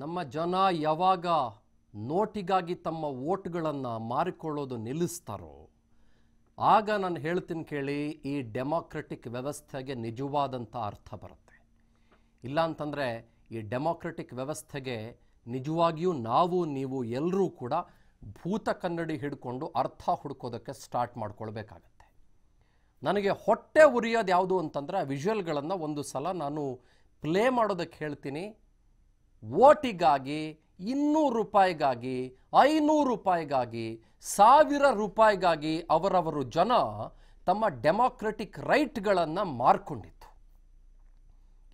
ನಮ್ಮ ಜನ ಯಾವಾಗ ನೋಟಿಗಾಗಿ ತಮ್ಮ ಓಟ್ಗಳನ್ನು ಮಾರಿಕೊಳ್ಳೋದು ನಿಲ್ಲಿಸ್ತಾರೋ, ಆಗ ನಾನು ಹೇಳ್ತೀನಿ ಕೇಳಿ, ಈ ಡೆಮಾಕ್ರೆಟಿಕ್ ವ್ಯವಸ್ಥೆಗೆ ನಿಜವಾದಂಥ ಅರ್ಥ ಬರುತ್ತೆ. ಇಲ್ಲ ಅಂತಂದರೆ ಈ ಡೆಮಾಕ್ರೆಟಿಕ್ ವ್ಯವಸ್ಥೆಗೆ ನಿಜವಾಗಿಯೂ ನಾವು, ನೀವು ಎಲ್ಲರೂ ಕೂಡ ಭೂತ ಕನ್ನಡಿ ಹಿಡ್ಕೊಂಡು ಅರ್ಥ ಹುಡ್ಕೋದಕ್ಕೆ ಸ್ಟಾರ್ಟ್ ಮಾಡ್ಕೊಳ್ಬೇಕಾಗತ್ತೆ. ನನಗೆ ಹೊಟ್ಟೆ ಉರಿಯೋದು ಯಾವುದು ಅಂತಂದರೆ, ಆ ವಿಜುವಲ್ಗಳನ್ನು ಒಂದು ಸಲ ನಾನು ಪ್ಲೇ ಮಾಡೋದಕ್ಕೆ ಹೇಳ್ತೀನಿ. ಓಟಿಗಾಗಿ ಇನ್ನೂರು ರೂಪಾಯಿಗಾಗಿ, ಐನೂರು ರೂಪಾಯಿಗಾಗಿ, ಸಾವಿರ ರೂಪಾಯಿಗಾಗಿ ಅವರವರು ಜನ ತಮ್ಮ ಡೆಮಾಕ್ರೆಟಿಕ್ ರೈಟ್ಗಳನ್ನು ಮಾರ್ಕೊಂಡಿತ್ತು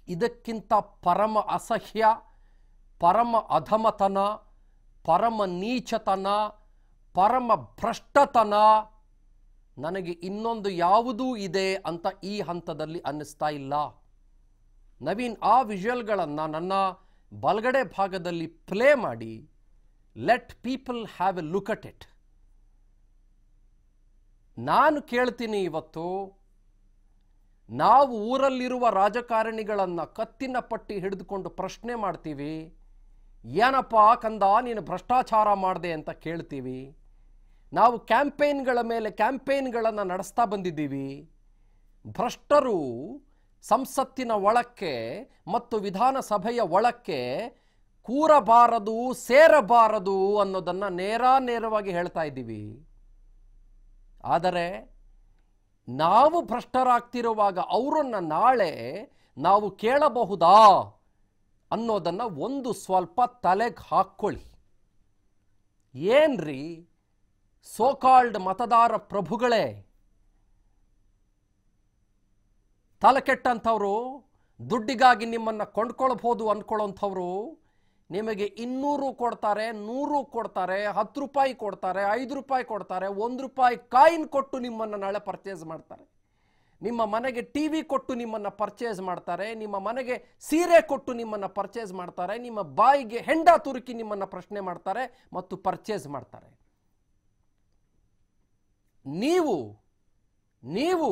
ಇದಕ್ಕಿಂತ ಪರಮ ಅಸಹ್ಯ, ಪರಮ ಅಧಮತನ, ಪರಮ ನೀಚತನ, ಪರಮ ಭ್ರಷ್ಟತನ ನನಗೆ ಇನ್ನೊಂದು ಯಾವುದೂ ಇದೆ ಅಂತ ಈ ಹಂತದಲ್ಲಿ ಅನ್ನಿಸ್ತಾ ಇಲ್ಲ. ನವೀನ್ ಆ ವಿಜುವಲ್ಗಳನ್ನು ನನ್ನ ಬಲಗಡೆ ಭಾಗದಲ್ಲಿ ಪ್ಲೇ ಮಾಡಿ, let people have a look at it. ನಾನು ಕೇಳ್ತೀನಿ ಇವತ್ತು, ನಾವು ಊರಲ್ಲಿರುವ ರಾಜಕಾರಣಿಗಳನ್ನು ಕತ್ತಿನ ಪಟ್ಟಿ ಹಿಡಿದುಕೊಂಡು ಪ್ರಶ್ನೆ ಮಾಡ್ತೀವಿ, ಏನಪ್ಪ ಕಂದ ನೀನು ಭ್ರಷ್ಟಾಚಾರ ಮಾಡಿದೆ ಅಂತ ಕೇಳ್ತೀವಿ, ನಾವು ಕ್ಯಾಂಪೇನ್ಗಳ ಮೇಲೆ ಕ್ಯಾಂಪೇನ್ಗಳನ್ನು ನಡೆಸ್ತಾ ಬಂದಿದ್ದೀವಿ, ಭ್ರಷ್ಟರು ಸಂಸತ್ತಿನ ಒಳಕ್ಕೆ ಮತ್ತು ವಿಧಾನಸಭೆಯ ಒಳಕ್ಕೆ ಕೂರಬಾರದು, ಸೇರಬಾರದು ಅನ್ನೋದನ್ನು ನೇರ ನೇರವಾಗಿ ಹೇಳ್ತಾ ಇದ್ದೀವಿ. ಆದರೆ ನಾವು ಭ್ರಷ್ಟರಾಗ್ತಿರುವಾಗ ಅವರನ್ನು ನಾಳೆ ನಾವು ಕೇಳಬಹುದಾ ಅನ್ನೋದನ್ನು ಒಂದು ಸ್ವಲ್ಪ ತಲೆಗೆ ಹಾಕ್ಕೊಳ್ಳಿ. ಏನ್ರಿ? ಸೋಕಾಲ್ಡ್ ಮತದಾರ ಪ್ರಭುಗಳೇ ತಲೆ ಕೆಟ್ಟಂಥವ್ರು, ದುಡ್ಡಿಗಾಗಿ ನಿಮ್ಮನ್ನು ಕೊಂಡ್ಕೊಳ್ಬೋದು ಅಂದ್ಕೊಳ್ಳೋಂಥವ್ರು ನಿಮಗೆ ಇನ್ನೂರು ಕೊಡ್ತಾರೆ, ನೂರು ಕೊಡ್ತಾರೆ, ಹತ್ತು ರೂಪಾಯಿ ಕೊಡ್ತಾರೆ, ಐದು ರೂಪಾಯಿ ಕೊಡ್ತಾರೆ, ಒಂದು ರೂಪಾಯಿ ಕಾಯಿನ್ ಕೊಟ್ಟು ನಿಮ್ಮನ್ನು ನಾಳೆ ಪರ್ಚೇಸ್ ಮಾಡ್ತಾರೆ. ನಿಮ್ಮ ಮನೆಗೆ ಟಿ ವಿ ಕೊಟ್ಟು ನಿಮ್ಮನ್ನು ಪರ್ಚೇಸ್ ಮಾಡ್ತಾರೆ, ನಿಮ್ಮ ಮನೆಗೆ ಸೀರೆ ಕೊಟ್ಟು ನಿಮ್ಮನ್ನು ಪರ್ಚೇಸ್ ಮಾಡ್ತಾರೆ, ನಿಮ್ಮ ಬಾಯಿಗೆ ಹೆಂಡ ತುರುಕಿ ನಿಮ್ಮನ್ನು ಪ್ರಶ್ನೆ ಮಾಡ್ತಾರೆ ಮತ್ತು ಪರ್ಚೇಸ್ ಮಾಡ್ತಾರೆ. ನೀವು ನೀವು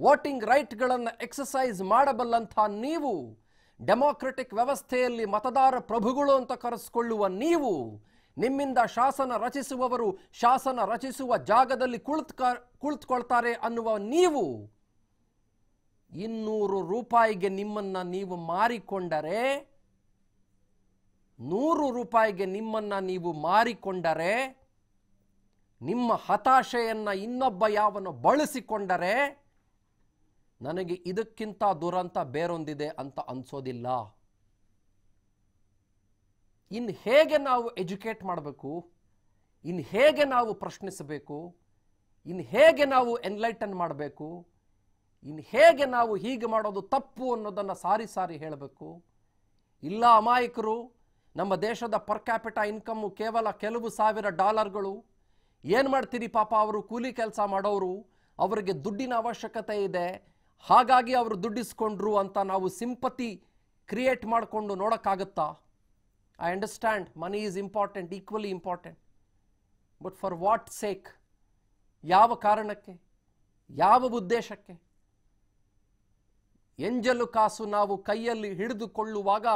ವೋಟಿಂಗ್ ರೈಟ್ಗಳನ್ನು ಎಕ್ಸಸೈಸ್ ಮಾಡಬಲ್ಲಂಥ ನೀವು, ಡೆಮೋಕ್ರೆಟಿಕ್ ವ್ಯವಸ್ಥೆಯಲ್ಲಿ ಮತದಾರ ಪ್ರಭುಗಳು ಅಂತ ಕರೆಸಿಕೊಳ್ಳುವ ನೀವು, ನಿಮ್ಮಿಂದ ಶಾಸನ ರಚಿಸುವವರು ಶಾಸನ ರಚಿಸುವ ಜಾಗದಲ್ಲಿ ಕುಳಿತುಕ ಕುಳಿತುಕೊಳ್ತಾರೆ ಅನ್ನುವ ನೀವು, ಇನ್ನೂರು ರೂಪಾಯಿಗೆ ನಿಮ್ಮನ್ನ ನೀವು ಮಾರಿಕೊಂಡರೆ, ನೂರು ರೂಪಾಯಿಗೆ ನಿಮ್ಮನ್ನ ನೀವು ಮಾರಿಕೊಂಡರೆ, ನಿಮ್ಮ ಹತಾಶೆಯನ್ನು ಇನ್ನೊಬ್ಬ ಯಾವನು ಬಳಸಿಕೊಂಡರೆ ನನಗೆ ಇದಕ್ಕಿಂತ ದುರಂತ ಬೇರೊಂದಿದೆ ಅಂತ ಅನ್ಸೋದಿಲ್ಲ. ಇನ್ನು ಹೇಗೆ ನಾವು ಎಜುಕೇಟ್ ಮಾಡಬೇಕು? ಇನ್ನು ಹೇಗೆ ನಾವು ಪ್ರಶ್ನಿಸಬೇಕು? ಇನ್ನು ಹೇಗೆ ನಾವು ಎನ್ಲೈಟನ್ ಮಾಡಬೇಕು? ಇನ್ನು ಹೇಗೆ ನಾವು ಹೀಗೆ ಮಾಡೋದು ತಪ್ಪು ಅನ್ನೋದನ್ನು ಸಾರಿ ಸಾರಿ ಹೇಳಬೇಕು? ಇಲ್ಲ ಅಮಾಯಕರು, ನಮ್ಮ ದೇಶದ ಪರ್ ಕ್ಯಾಪಿಟ ಇನ್ಕಮ್ಮು ಕೇವಲ ಕೆಲವು ಸಾವಿರ ಡಾಲರ್ಗಳು. ಏನು ಮಾಡ್ತೀರಿ ಪಾಪ ಅವರು ಕೂಲಿ ಕೆಲಸ ಮಾಡೋರು, ಅವರಿಗೆ ದುಡ್ಡಿನ ಅವಶ್ಯಕತೆ ಇದೆ. ಹಾಗಾಗಿ ಅವರು ದುಡ್ಡಿಸ್ಕೊಂಡ್ರು ಅಂತ ನಾವು ಸಿಂಪತಿ ಕ್ರಿಯೇಟ್ ಮಾಡಿಕೊಂಡು ನೋಡೋಕ್ಕಾಗುತ್ತಾ? I understand money is important equally important but for what sake ಯಾವ ಕಾರಣಕ್ಕೆ? ಯಾವ ಉದ್ದೇಶಕ್ಕೆ? ಎಂಜಲು ಕಾಸು ನಾವು ಕೈಯಲ್ಲಿ ಹಿಡಿದುಕೊಳ್ಳುವಾಗ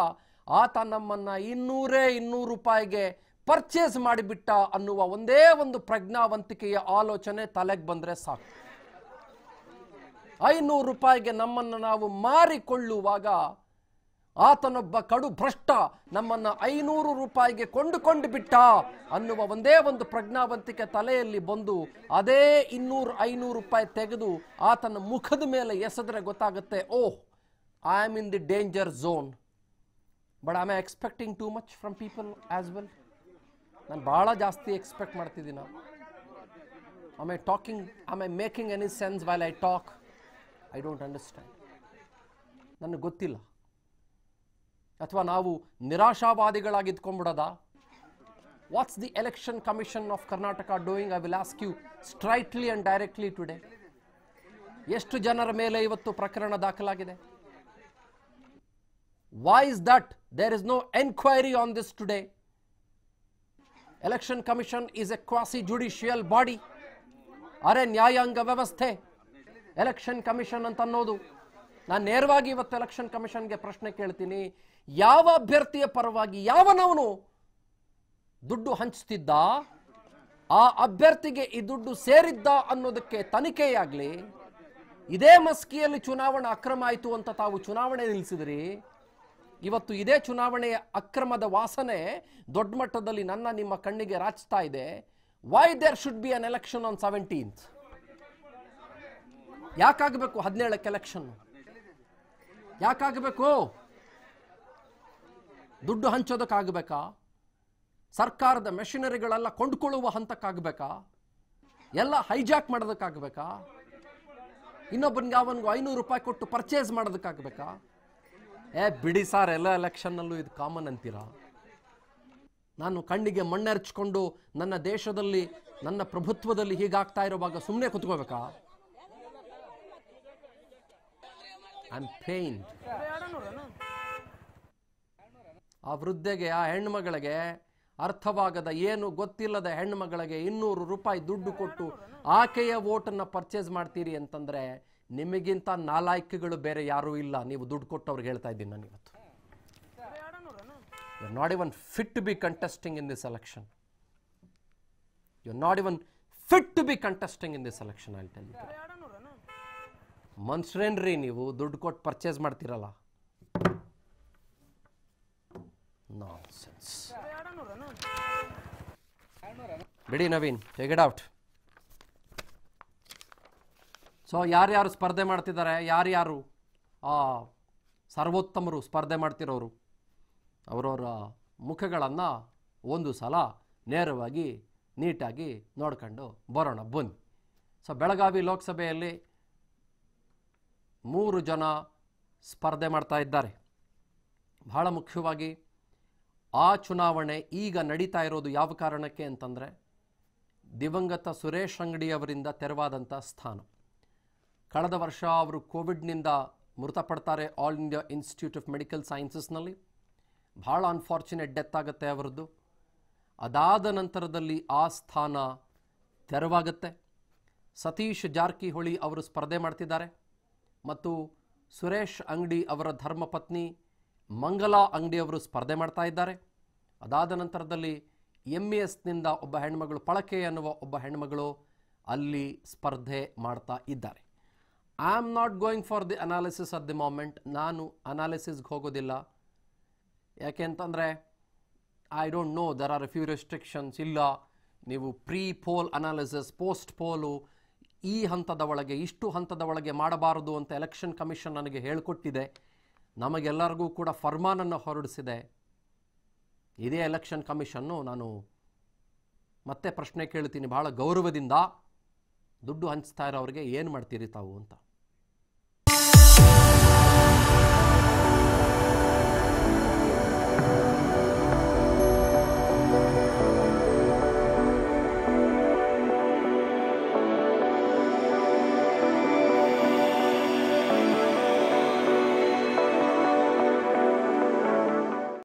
ಆತ ನಮ್ಮನ್ನು ಇನ್ನೂರೇ ಇನ್ನೂರು ರೂಪಾಯಿಗೆ ಪರ್ಚೇಸ್ ಮಾಡಿಬಿಟ್ಟ ಅನ್ನುವ ಒಂದೇ ಒಂದು ಪ್ರಜ್ಞಾವಂತಿಕೆಯ ಆಲೋಚನೆ ತಲೆಗೆ ಬಂದರೆ ಸಾಕು. ಐನೂರು ರೂಪಾಯಿಗೆ ನಮ್ಮನ್ನು ನಾವು ಮಾರಿಕೊಳ್ಳುವಾಗ ಆತನೊಬ್ಬ ಕಡು ಭ್ರಷ್ಟ ನಮ್ಮನ್ನು ಐನೂರು ರೂಪಾಯಿಗೆ ಕೊಂಡುಕೊಂಡು ಬಿಟ್ಟ ಅನ್ನುವ ಒಂದೇ ಒಂದು ಪ್ರಜ್ಞಾವಂತಿಕೆ ತಲೆಯಲ್ಲಿ ಬಂದು ಅದೇ ಇನ್ನೂರು ಐನೂರು ರೂಪಾಯಿ ತೆಗೆದು ಆತನ ಮುಖದ ಮೇಲೆ ಎಸೆದ್ರೆ ಗೊತ್ತಾಗುತ್ತೆ, ಓಹ್ I am in the danger zone but I am expecting too much from people as well ನಾನು ಭಾಳ ಜಾಸ್ತಿ ಎಕ್ಸ್ಪೆಕ್ಟ್ ಮಾಡ್ತಿದ್ದೀನಿ. I talking I I making any sense while I talk I don't understand ನನಗೆ ಗೊತ್ತಿಲ್ಲ. ಅಥವಾ ನಾವು ನಿರಾಶಾವಾದಿಗಳಾಗಿ ಇದ್ಕೊಂಡ್ಬಿಡೋದಾ what's the election commission of Karnataka doing I will ask you straightly and directly today ಎಷ್ಟು ಜನರ ಮೇಲೆ ಇವತ್ತು ಪ್ರಕರಣ ದಾಖಲಾಗಿದೆ? Why is that there is no enquiry on this today election commission is a quasi judicial body ಅರೆ ನ್ಯಾಯಾಂಗ ವ್ಯವಸ್ಥೆ. Election commission ಅಂತ ಅನ್ನೋದು ನಾನು ನೇರವಾಗಿ ಇವತ್ತು ಎಲೆಕ್ಷನ್ ಕಮಿಷನ್ಗೆ ಪ್ರಶ್ನೆ ಕೇಳ್ತೀನಿ. ಯಾವ ಅಭ್ಯರ್ಥಿಯ ಪರವಾಗಿ ಯಾವನವನು ದುಡ್ಡು ಹಂಚ್ತಿದ್ದ? ಆ ಅಭ್ಯರ್ಥಿಗೆ ಈ ದುಡ್ಡು ಸೇರಿದ್ದ ಅನ್ನೋದಕ್ಕೆ ತನಿಖೆಯಾಗಲಿ, ಇದೇ ಮಸ್ಕಿಯಲ್ಲಿ ಚುನಾವಣಾ ಅಕ್ರಮ ಆಯಿತು ಅಂತ ತಾವು ಚುನಾವಣೆ ನಿಲ್ಲಿಸಿದ್ರಿ ಇವತ್ತು ಇದೇ ಚುನಾವಣೆಯ ಅಕ್ರಮದ ವಾಸನೆ ದೊಡ್ಡ ಮಟ್ಟದಲ್ಲಿ ನನ್ನ ನಿಮ್ಮ ಕಣ್ಣಿಗೆ ರಾಚ್ತಾ ಇದೆ. Why there should be an election on seventeenth ಯಾಕಾಗಬೇಕು ಹದಿನೇಳಕ್ಕೆ ಎಲೆಕ್ಷನ್ ಯಾಕಾಗಬೇಕು? ದುಡ್ಡು ಹಂಚೋದಕ್ಕಾಗಬೇಕಾ? ಸರ್ಕಾರದ ಮೆಷಿನರಿಗಳೆಲ್ಲ ಕೊಂಡ್ಕೊಳ್ಳುವ ಹಂತಕ್ಕಾಗಬೇಕಾ? ಎಲ್ಲ ಹೈಜಾಕ್ ಮಾಡೋದಕ್ಕಾಗಬೇಕಾ? ಇನ್ನೊಬ್ಬನಿಗೆ ಅವನಿಗೂ ಐನೂರು ರೂಪಾಯಿ ಕೊಟ್ಟು ಪರ್ಚೇಸ್ ಮಾಡೋದಕ್ಕಾಗಬೇಕಾ? ಏ, ಬಿಡಿ ಸಾರ್ ಎಲ್ಲ ಎಲೆಕ್ಷನ್ನಲ್ಲೂ ಇದು ಕಾಮನ್ ಅಂತೀರಾ? ನಾನು ಕಣ್ಣಿಗೆ ಮಣ್ಣೆರಚಿಕೊಂಡು ನನ್ನ ದೇಶದಲ್ಲಿ, ನನ್ನ ಪ್ರಭುತ್ವದಲ್ಲಿ ಹೀಗಾಗ್ತಾ ಇರುವಾಗ ಸುಮ್ಮನೆ ಕುತ್ಕೋಬೇಕಾ ಐ ಆಮ್ ಪೇಯ್ನ್ ಆ ವೃದ್ಧೆಗೆ, ಆ ಹೆಣ್ಮಗಳಿಗೆ ಅರ್ಥವಾಗದ ಏನು ಗೊತ್ತಿಲ್ಲದ ಹೆಣ್ಮಗಳಿಗೆ ಇನ್ನೂರು ರೂಪಾಯಿ ದುಡ್ಡು ಕೊಟ್ಟು ಆಕೆಯ ಓಟನ್ನು ಪರ್ಚೇಸ್ ಮಾಡ್ತೀರಿ ಅಂತಂದರೆ ನಿಮಗಿಂತ ನಾಲಾಯ್ಕೆಗಳು ಬೇರೆ ಯಾರೂ ಇಲ್ಲ. ನೀವು ದುಡ್ಡು ಕೊಟ್ಟವ್ರಿಗೆ ಹೇಳ್ತಾ ಇದ್ದೀನಿ ನಾನು ಇವತ್ತು. You not even fit to be contesting in this election you not even fit to be contesting in this election I tell ಮನ್ಸ್ರೇನ್ರಿ ನೀವು? ದುಡ್ಡು ಕೊಟ್ಟು ಪರ್ಚೇಸ್ ಮಾಡ್ತೀರಲ್ಲ. ನಾನ್ಸೆನ್ಸ್ ಬಿಡಿ ನವೀನ್ ಟೇಕ್ ಔಟ್ ಸೊ ಯಾರ್ಯಾರು ಸ್ಪರ್ಧೆ ಮಾಡ್ತಿದ್ದಾರೆ, ಯಾರ್ಯಾರು ಸರ್ವೋತ್ತಮರು ಸ್ಪರ್ಧೆ ಮಾಡ್ತಿರೋರು, ಅವರವರ ಮುಖಗಳನ್ನು ಒಂದು ಸಲ ನೇರವಾಗಿ, ನೀಟಾಗಿ ನೋಡ್ಕೊಂಡು ಬರೋಣ, ಬನ್ನಿ. ಸೊ ಬೆಳಗಾವಿ ಲೋಕಸಭೆಯಲ್ಲಿ ಮೂರು ಜನ ಸ್ಪರ್ಧೆ ಮಾಡ್ತಾ ಇದ್ದಾರೆ. ಬಹಳ ಮುಖ್ಯವಾಗಿ ಆ ಚುನಾವಣೆ ಈಗ ನಡೀತಾ ಇರೋದು ಯಾವ ಕಾರಣಕ್ಕೆ ಅಂತಂದರೆ ದಿವಂಗತ ಸುರೇಶ್ ಅಂಗಡಿ ಅವರಿಂದ ತೆರವಾದಂಥ ಸ್ಥಾನ. ಕಳೆದ ವರ್ಷ ಅವರು ಕೋವಿಡ್ನಿಂದ ಮೃತಪಡ್ತಾರೆ All India Institute of Medical ಸೈನ್ಸಸ್ನಲ್ಲಿ. ಭಾಳ ಅನ್ಫಾರ್ಚುನೇಟ್ ಡೆತ್ ಆಗುತ್ತೆ ಅವರದ್ದು. ಅದಾದ ನಂತರದಲ್ಲಿ ಆ ಸ್ಥಾನ ತೆರವಾಗುತ್ತೆ. ಸತೀಶ್ ಜಾರಕಿಹೊಳಿ ಅವರು ಸ್ಪರ್ಧೆ ಮಾಡ್ತಿದ್ದಾರೆ. ಮತ್ತು ಸುರೇಶ್ ಅಂಗಡಿ ಅವರ ಧರ್ಮಪತ್ನಿ ಮಂಗಲಾ ಅಂಗಡಿ ಅವರು ಸ್ಪರ್ಧೆ ಮಾಡ್ತಾ ಇದ್ದಾರೆ. ಅದಾದ ನಂತರದಲ್ಲಿ ಎಂ ಇ ಎಸ್ನಿಂದ ಒಬ್ಬ ಹೆಣ್ಮಗಳು ಪಳಕೆ ಅನ್ನುವ ಒಬ್ಬ ಹೆಣ್ಮಗಳು ಅಲ್ಲಿ ಸ್ಪರ್ಧೆ ಮಾಡ್ತಾ ಇದ್ದಾರೆ. I am not going for the analysis at the moment ನಾನು ಅನಾಲಿಸಿಸ್ಗೆ ಹೋಗೋದಿಲ್ಲ. ಯಾಕೆ ಅಂತಂದರೆ I don't know there are few restrictions ಇಲ್ಲ. ನೀವು pre poll analysis post poll ಈ ಹಂತದ ಒಳಗೆ, ಇಷ್ಟು ಹಂತದ ಒಳಗೆ ಮಾಡಬಾರದು ಅಂತ ಎಲೆಕ್ಷನ್ ಕಮಿಷನ್ ನನಗೆ ಹೇಳಿಕೊಟ್ಟಿದೆ. ನಮಗೆಲ್ಲರಿಗೂ ಕೂಡ ಫರ್ಮಾನನ್ನು ಹೊರಡಿಸಿದೆ. ಇದೇ ಎಲೆಕ್ಷನ್ ಕಮಿಷನ್ನು ನಾನು ಮತ್ತೆ ಪ್ರಶ್ನೆ ಕೇಳ್ತೀನಿ. ಭಾಳ ಗೌರವದಿಂದ ದುಡ್ಡು ಹಂಚ್ತಾ ಇರೋರಿಗೆ ಏನು ಮಾಡ್ತೀರಿ ತಾವು ಅಂತ.